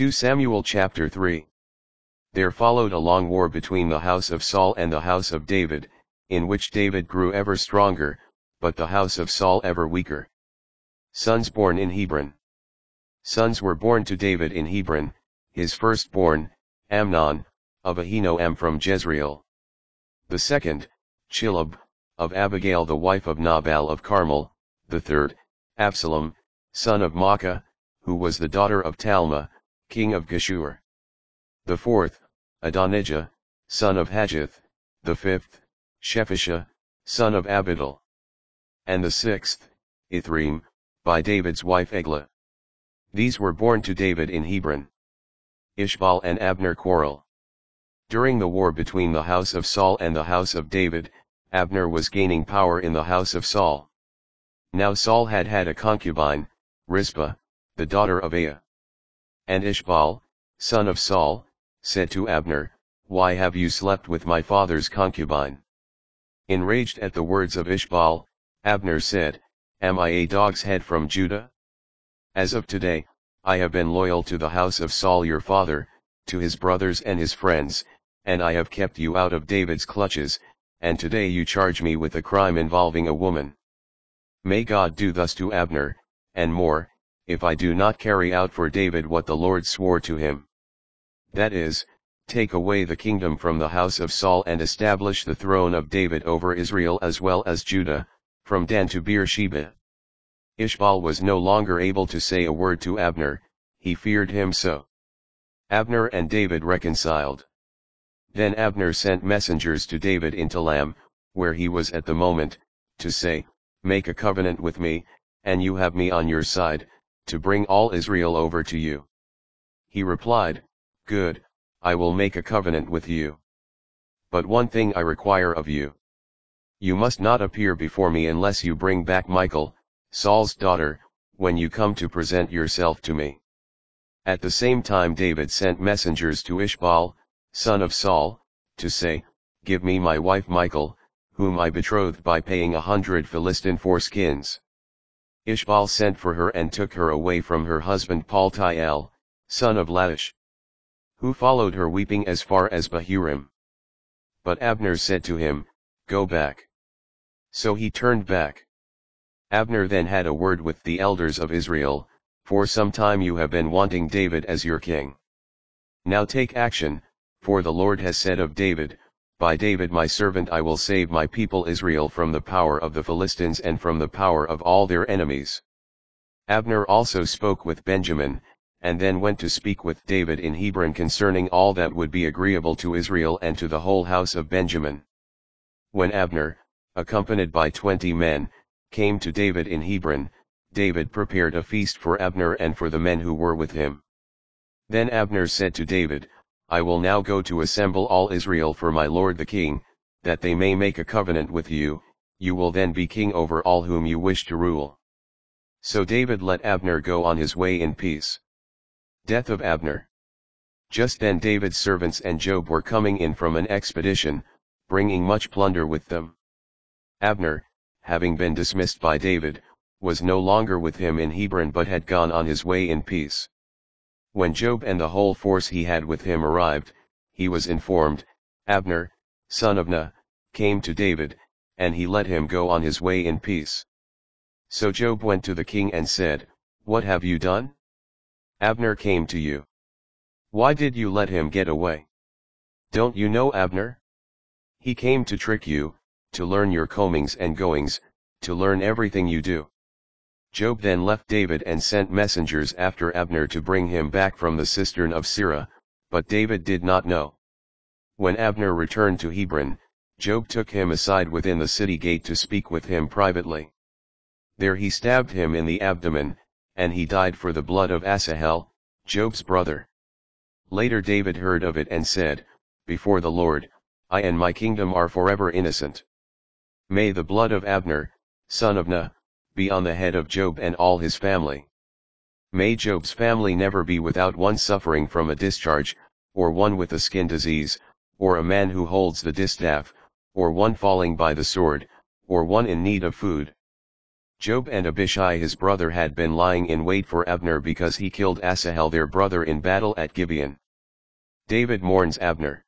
2 Samuel chapter 3 There followed a long war between the house of Saul and the house of David, in which David grew ever stronger, but the house of Saul ever weaker. Sons born in Hebron Sons were born to David in Hebron, his firstborn, Amnon, of Ahinoam from Jezreel. The second, Chileab, of Abigail the wife of Nabal of Carmel, the third, Absalom, son of Maacah, who was the daughter of Talmai, king of Geshur. The fourth, Adonijah, son of Haggith, the fifth, Shephisha, son of Abital. And the sixth, Ithream, by David's wife Eglah. These were born to David in Hebron. Ishbaal and Abner quarrel. During the war between the house of Saul and the house of David, Abner was gaining power in the house of Saul. Now Saul had had a concubine, Rizpah, the daughter of Aiah. And Ishbaal, son of Saul, said to Abner, Why have you slept with my father's concubine? Enraged at the words of Ishbaal, Abner said, Am I a dog's head from Judah? As of today, I have been loyal to the house of Saul your father, to his brothers and his friends, and I have kept you out of David's clutches, and today you charge me with a crime involving a woman. May God do thus to Abner, and more, if I do not carry out for David what the Lord swore to him. That is, take away the kingdom from the house of Saul and establish the throne of David over Israel as well as Judah, from Dan to Beersheba. Ishbaal was no longer able to say a word to Abner, he feared him so. Abner and David reconciled. Then Abner sent messengers to David in Telaim, where he was at the moment, to say, Make a covenant with me, and you have me on your side, to bring all Israel over to you. He replied, Good, I will make a covenant with you. But one thing I require of you. You must not appear before me unless you bring back Michal, Saul's daughter, when you come to present yourself to me. At the same time David sent messengers to Ishbaal, son of Saul, to say, Give me my wife Michal, whom I betrothed by paying a hundred Philistine foreskins. Ishbaal sent for her and took her away from her husband Paltiel, son of Laish. Who followed her weeping as far as Bahurim. But Abner said to him, Go back. So he turned back. Abner then had a word with the elders of Israel, For some time you have been wanting David as your king. Now take action, for the Lord has said of David, by David my servant I will save my people Israel from the power of the Philistines and from the power of all their enemies. Abner also spoke with Benjamin, and then went to speak with David in Hebron concerning all that would be agreeable to Israel and to the whole house of Benjamin. When Abner, accompanied by twenty men, came to David in Hebron, David prepared a feast for Abner and for the men who were with him. Then Abner said to David, I will now go to assemble all Israel for my lord the king, that they may make a covenant with you, you will then be king over all whom you wish to rule. So David let Abner go on his way in peace. Death of Abner. Just then David's servants and Joab were coming in from an expedition, bringing much plunder with them. Abner, having been dismissed by David, was no longer with him in Hebron but had gone on his way in peace. When Joab and the whole force he had with him arrived, he was informed, Abner, son of Ner, came to David, and he let him go on his way in peace. So Joab went to the king and said, What have you done? Abner came to you. Why did you let him get away? Don't you know Abner? He came to trick you, to learn your comings and goings, to learn everything you do. Joab then left David and sent messengers after Abner to bring him back from the cistern of Sirah, but David did not know. When Abner returned to Hebron, Joab took him aside within the city gate to speak with him privately. There he stabbed him in the abdomen, and he died for the blood of Asahel, Joab's brother. Later David heard of it and said, Before the Lord, I and my kingdom are forever innocent. May the blood of Abner, son of Ner, be on the head of Joab and all his family. May Joab's family never be without one suffering from a discharge, or one with a skin disease, or a man who holds the distaff, or one falling by the sword, or one in need of food. Joab and Abishai his brother had been lying in wait for Abner because he killed Asahel their brother in battle at Gibeon. David mourns Abner.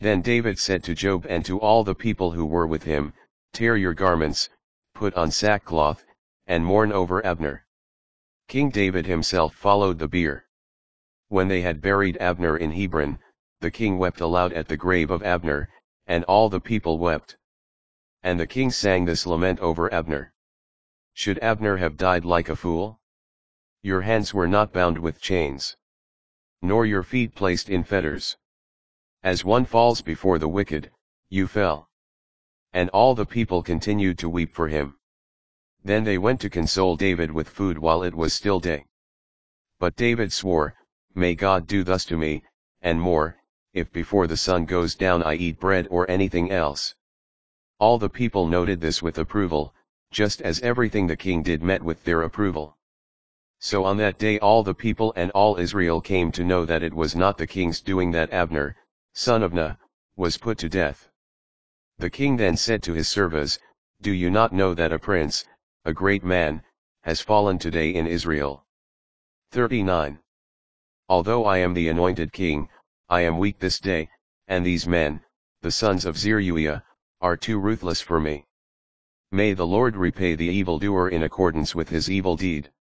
Then David said to Joab and to all the people who were with him, Tear your garments, put on sackcloth, and mourn over Abner. King David himself followed the bier. When they had buried Abner in Hebron, the king wept aloud at the grave of Abner, and all the people wept. And the king sang this lament over Abner. Should Abner have died like a fool? Your hands were not bound with chains. Nor your feet placed in fetters. As one falls before the wicked, you fell. And all the people continued to weep for him. Then they went to console David with food while it was still day. But David swore, May God do thus to me, and more, if before the sun goes down I eat bread or anything else. All the people noted this with approval, just as everything the king did met with their approval. So on that day all the people and all Israel came to know that it was not the king's doing that Abner, son of Ner, was put to death. The king then said to his servants, Do you not know that a prince, a great man, has fallen today in Israel? 39. Although I am the anointed king, I am weak this day, and these men, the sons of Zeruiah, are too ruthless for me. May the Lord repay the evildoer in accordance with his evil deed.